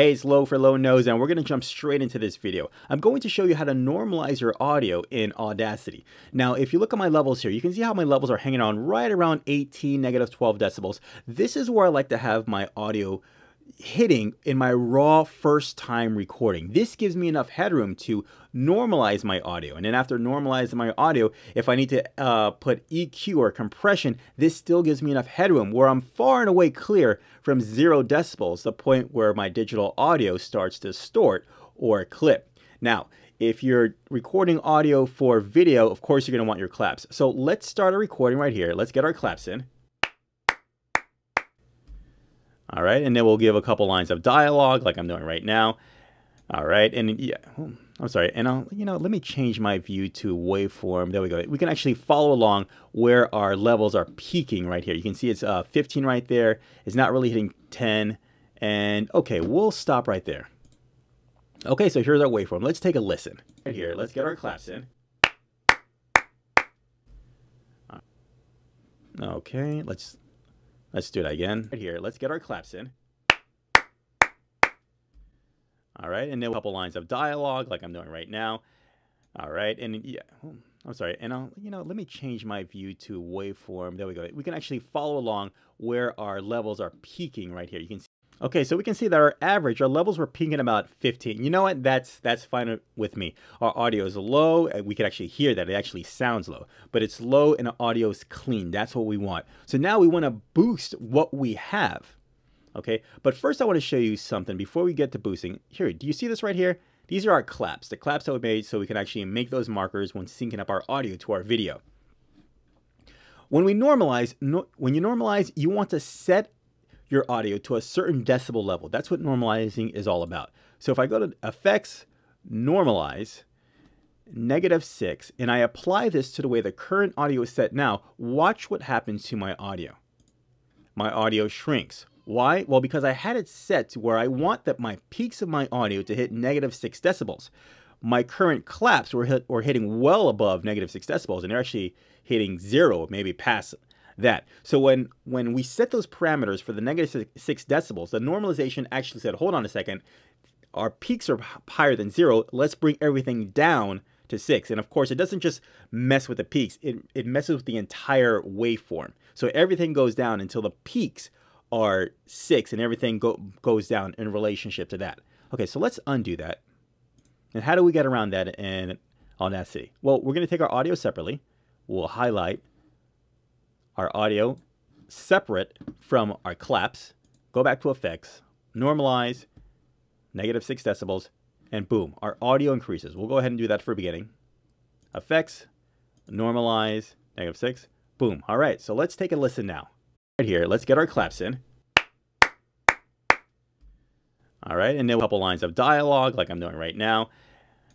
Hey, it's Lo for Lo Knows, and we're to jump straight into this video. I'm going to show you how to normalize your audio in Audacity. Now, if you look at my levels here, you can see how my levels are hanging on right around 18, negative 12 decibels. This is where I like to have my audio hitting in my raw first time recording. This gives me enough headroom to normalize my audio. And then after normalizing my audio, if I need to uh, put EQ or compression, this still gives me enough headroom where I'm far and away clear from zero decibels, the point where my digital audio starts to distort or clip. Now, if you're recording audio for video, of course you're gonna want your claps. So let's start a recording right here. Let's get our claps in. All right, and then we'll give a couple lines of dialogue like I'm doing right now. All right, and yeah, oh, I'm sorry, and I'll, you know, let me change my view to waveform. There we go. We can actually follow along where our levels are peaking right here. You can see it's uh, 15 right there. It's not really hitting 10. And okay, we'll stop right there. Okay, so here's our waveform. Let's take a listen. Right here, let's get our claps in. Okay, let's Let's do that again. Right here, let's get our claps in. All right, and then a couple lines of dialogue like I'm doing right now. All right, and yeah, oh, I'm sorry, and I'll, you know, let me change my view to waveform. There we go. We can actually follow along where our levels are peaking right here. You can see Okay, so we can see that our average, our levels were peaking about 15. You know what? That's that's fine with me. Our audio is low, and we can actually hear that. It actually sounds low, but it's low and the audio is clean. That's what we want. So now we want to boost what we have. Okay, but first I want to show you something before we get to boosting. Here, do you see this right here? These are our claps, the claps that we made so we can actually make those markers when syncing up our audio to our video. When we normalize, no, when you normalize, you want to set your audio to a certain decibel level. That's what normalizing is all about. So if I go to effects, normalize, negative six, and I apply this to the way the current audio is set now, watch what happens to my audio. My audio shrinks. Why? Well, because I had it set to where I want that my peaks of my audio to hit negative six decibels. My current claps were, hit, were hitting well above negative six decibels, and they're actually hitting zero, maybe past that. So when, when we set those parameters for the negative six decibels, the normalization actually said, hold on a second, our peaks are higher than zero. Let's bring everything down to six. And of course, it doesn't just mess with the peaks, it, it messes with the entire waveform. So everything goes down until the peaks are six and everything go, goes down in relationship to that. Okay, so let's undo that. And how do we get around that in Audacity? Well, we're going to take our audio separately. We'll highlight our audio separate from our claps, go back to effects, normalize, negative 6 decibels, and boom, our audio increases. We'll go ahead and do that for beginning. Effects, normalize, negative 6, boom. All right, so let's take a listen now. Right here, let's get our claps in. All right, and then a couple lines of dialogue like I'm doing right now.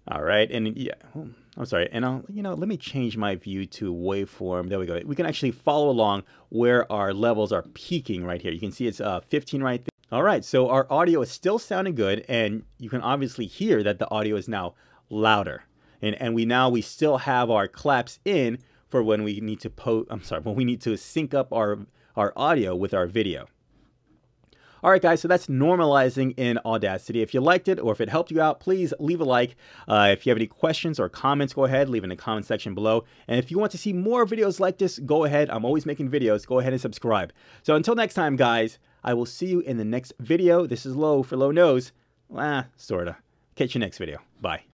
All right, and yeah, I'm sorry, and I'll, you know, let me change my view to waveform. There we go. We can actually follow along where our levels are peaking right here. You can see it's uh, 15 right there. All right, so our audio is still sounding good, and you can obviously hear that the audio is now louder. And, and we now, we still have our claps in for when we need to po, I'm sorry, when we need to sync up our, our audio with our video. All right, guys, so that's normalizing in Audacity. If you liked it or if it helped you out, please leave a like. Uh, if you have any questions or comments, go ahead, leave in the comment section below. And if you want to see more videos like this, go ahead. I'm always making videos. Go ahead and subscribe. So until next time, guys, I will see you in the next video. This is Lo for Lo Knows. Ah, sorta. Catch you next video. Bye.